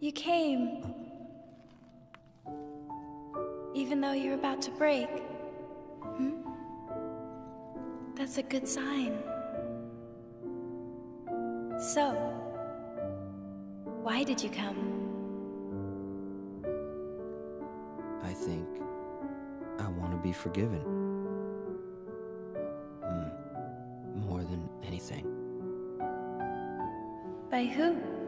You came. Even though you're about to break. Hmm? That's a good sign. So, why did you come? I think I want to be forgiven. Mm, more than anything. By who?